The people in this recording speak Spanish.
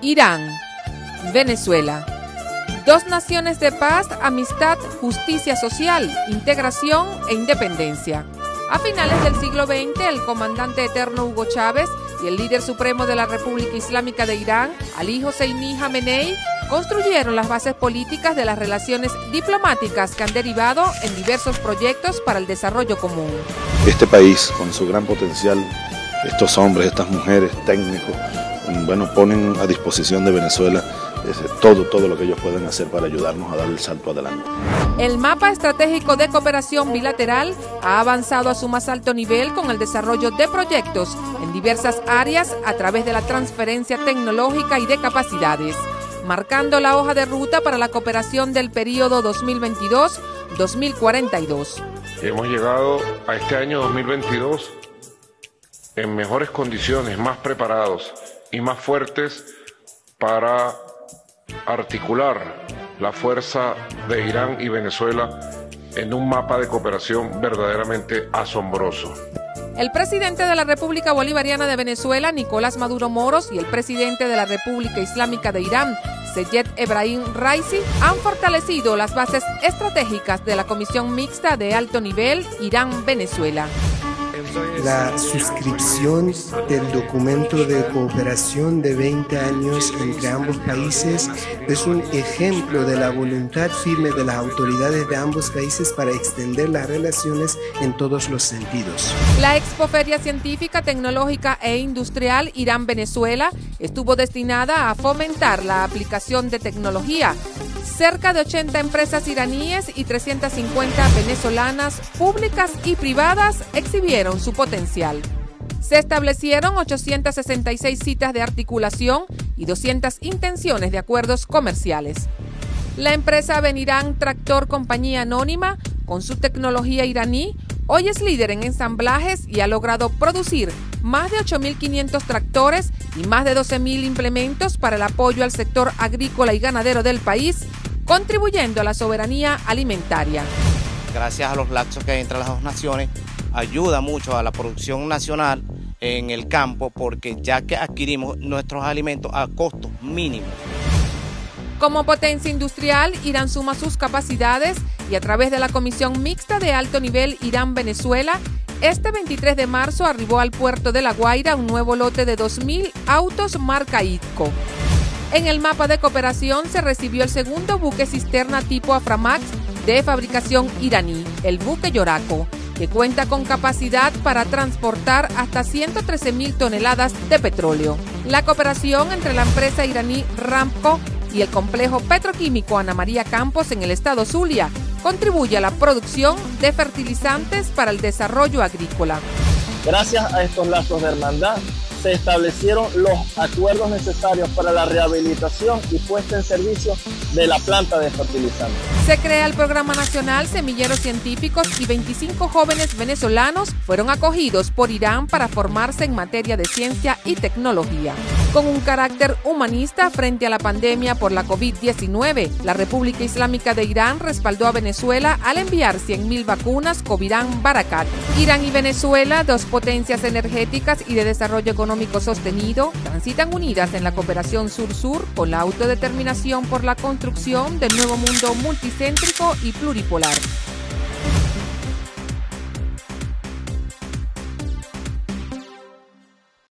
Irán, Venezuela. Dos naciones de paz, amistad, justicia social, integración e independencia. A finales del siglo XX, el comandante eterno Hugo Chávez y el líder supremo de la República Islámica de Irán, Ali Hosseini Khamenei, construyeron las bases políticas de las relaciones diplomáticas que han derivado en diversos proyectos para el desarrollo común. Este país, con su gran potencial, estos hombres, estas mujeres técnicos, bueno, ponen a disposición de Venezuela todo, todo lo que ellos pueden hacer para ayudarnos a dar el salto adelante. El mapa estratégico de cooperación bilateral ha avanzado a su más alto nivel con el desarrollo de proyectos en diversas áreas a través de la transferencia tecnológica y de capacidades, marcando la hoja de ruta para la cooperación del periodo 2022-2042. Hemos llegado a este año 2022 en mejores condiciones, más preparados y más fuertes para articular la fuerza de Irán y Venezuela en un mapa de cooperación verdaderamente asombroso. El presidente de la República Bolivariana de Venezuela, Nicolás Maduro Moros, y el presidente de la República Islámica de Irán, Seyed Ebrahim Raisi, han fortalecido las bases estratégicas de la Comisión Mixta de Alto Nivel Irán-Venezuela. La suscripción del documento de cooperación de 20 años entre ambos países es un ejemplo de la voluntad firme de las autoridades de ambos países para extender las relaciones en todos los sentidos. La Expoferia Científica, Tecnológica e Industrial Irán-Venezuela estuvo destinada a fomentar la aplicación de tecnología Cerca de 80 empresas iraníes y 350 venezolanas públicas y privadas exhibieron su potencial. Se establecieron 866 citas de articulación y 200 intenciones de acuerdos comerciales. La empresa Benirán Tractor Compañía Anónima, con su tecnología iraní, hoy es líder en ensamblajes y ha logrado producir más de 8.500 tractores y más de 12.000 implementos para el apoyo al sector agrícola y ganadero del país contribuyendo a la soberanía alimentaria. Gracias a los laxos que hay entre las dos naciones, ayuda mucho a la producción nacional en el campo porque ya que adquirimos nuestros alimentos a costos mínimos. Como potencia industrial, Irán suma sus capacidades y a través de la Comisión Mixta de Alto Nivel Irán-Venezuela, este 23 de marzo arribó al puerto de La Guaira un nuevo lote de 2.000 autos marca ITCO. En el mapa de cooperación se recibió el segundo buque cisterna tipo Aframax de fabricación iraní, el buque Yoraco, que cuenta con capacidad para transportar hasta 113 mil toneladas de petróleo. La cooperación entre la empresa iraní Ramco y el complejo petroquímico Ana María Campos en el estado Zulia contribuye a la producción de fertilizantes para el desarrollo agrícola. Gracias a estos lazos de hermandad, se establecieron los acuerdos necesarios para la rehabilitación y puesta en servicio de la planta de fertilizantes. Se crea el Programa Nacional Semilleros Científicos y 25 jóvenes venezolanos fueron acogidos por Irán para formarse en materia de ciencia y tecnología. Con un carácter humanista frente a la pandemia por la COVID-19, la República Islámica de Irán respaldó a Venezuela al enviar 100.000 vacunas Covirán Barakat. Irán y Venezuela, dos potencias energéticas y de desarrollo económico sostenido transitan unidas en la cooperación sur-sur con la autodeterminación por la construcción del nuevo mundo multicéntrico y pluripolar.